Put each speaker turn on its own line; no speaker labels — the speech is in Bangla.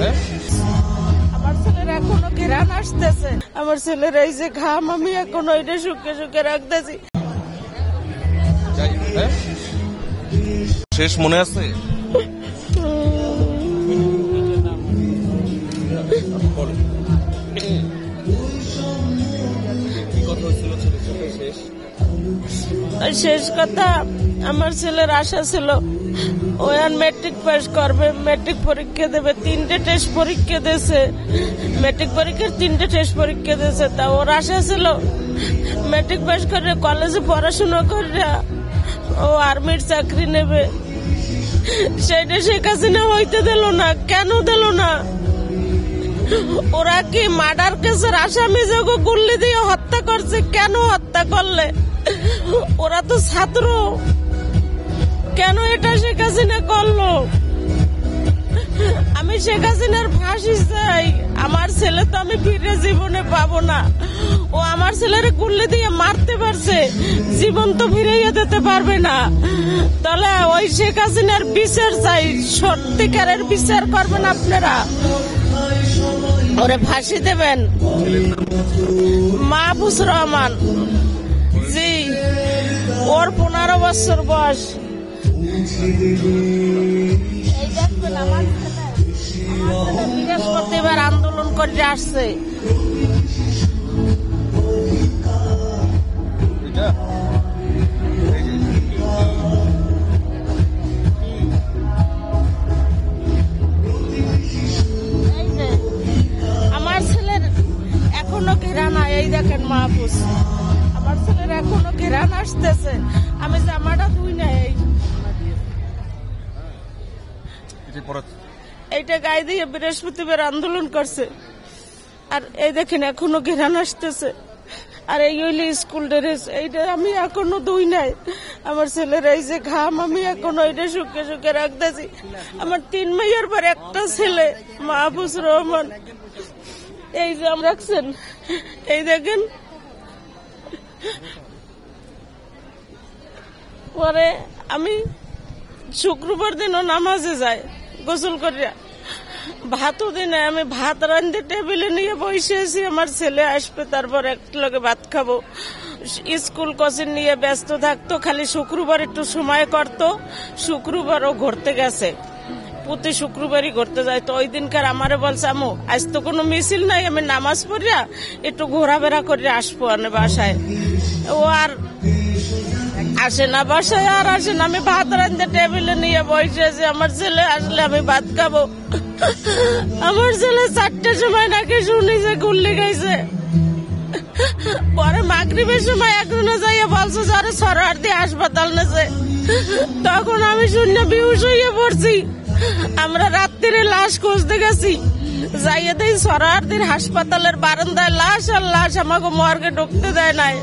হ্যাঁ?
আমার ছেলের এখনও ঘেরান আসতেছে। আমার ছেলের এই যে ঘাম আমি এখনও এটা শুকে শুকে রাখতেছি।
হ্যাঁ? শেষ মনে আছে? শেষ
কথা আমার ছেলের আশা ছিল ও আর মেট্রিক পাস করবে মেট্রিক পরীক্ষা দেবে, তিনটে টেস্ট পরীক্ষা দিয়েছে। মেট্রিক পরীক্ষার তিনটে টেস্ট পরীক্ষা দিয়েছে, তা ওর আশা ছিল মেট্রিক পাস করে কলেজে পড়াশোনা করে ও আর্মির চাকরি নেবে। সেটা শেখ হাসিনা হইতে দিল না, কেন দিল না? ওরা কি মার্ডার কেসের আসামি যোগ গুল্লি দিয়ে হত্যা করছে? কেন হত্যা করলে? ওরা তো ছাত্র। কেন এটা শেখ হাসিনা করল? আমি শেখ হাসিনার ফাঁসি চাই। আমার ছেলে তো আমি ফিরে জীবনে পাবো না। ও আমার ছেলেরে গুল্লি দিয়ে মারতে পারছে। জীবন তো ফিরাইয়া দিতে পারবে না। তাহলে ওই শেখ হাসিনার বিচার চাই। সত্যিকারের বিচার করবেন আপনারা। ওরে ফাঁসি দেবেন। মাহফুজ রহমান। জি, ওর পনেরো বছর বয়স। বৃহস্পতিবার আন্দোলন করে আসছে। আমার ছেলের এখনও ঘেরান এই দেখেন মাহফুজ আমার ছেলের এখনও ঘেরান আসতেছে।
পড়া
এইটা গায়ে দিয়ে বৃহস্পতিবার আন্দোলন করছে। আর এই দেখেন, এখনও ঘেরান আসতেছে। আর এই হইলে স্কুল ড্রেস, এইটা আমি এখনও দুই নাই। আমার ছেলের এই যে ঘাম, আমি এখনও এটা শুকে শুকে রাখতেছি। আমার তিন মাইয়ের পর একটা ছেলে মাহবুজ রহমান। এই যে আম রাখছেন, এই দেখেন। পরে আমি শুক্রবার দিনও নামাজে যাই। গোসল করিয়া। ভাতও দিনে আমি ভাত রান্ধে টেবিলে নিয়ে বসে আছি। আমার ছেলে আসবে, তারপর একটু লগে ভাত খাব। স্কুল কোচিং নিয়ে ব্যস্ত থাকতো, খালি শুক্রবার একটু সময় করতো। শুক্রবারও ঘুরতে গেছে। প্রতি শুক্রবারই ঘুরতে যায়। তো ওই দিনকার আমারে বলছে আমু আজ তো কোনো মিছিল নাই, আমি নামাজ পড়িয়া একটু ঘোরাফেরা করে আসব আনে বাসায়। ও আর আসে না বাসায়, আর আসে না। আমি ভাত রান্ধতে টেবিলে নিয়ে বসে আছি। আমার ছেলে আসলে আমি ভাত খাব। আমার ছেলে চারটের সময় নাকি শুনি যে গুল্লি খাইছে। পরে মাগরিবের সময় এখনও যাইয়া বলছে যে, আরে সরহার্দি হাসপাতাল নেছে। তখন আমি শূন্য বিহুশ হইয়া পড়ছি। আমরা রাত্রিরে লাশ খুঁজতে গেছি। যাইয়া দেই সরহার্দির হাসপাতালের বারান্দায় লাশ আর লাশ আমাকে মর্গে ঢুকতে দেয় নাই।